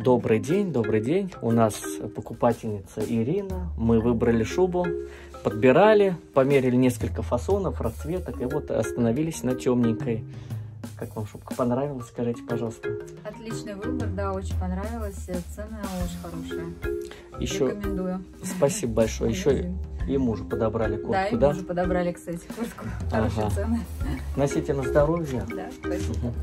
Добрый день, добрый день. У нас покупательница Ирина. Мы выбрали шубу, подбирали, померили несколько фасонов, расцветок и вот остановились на темненькой. Как вам шубка понравилась? Скажите, пожалуйста. Отличный выбор, да, очень понравилась. Цена очень хорошая. Еще Рекомендую. спасибо большое. Еще и мужу подобрали куртку, Да, и да? мужу подобрали, кстати, куртку. Ага. Цены. Носите на здоровье. Да, спасибо. Угу.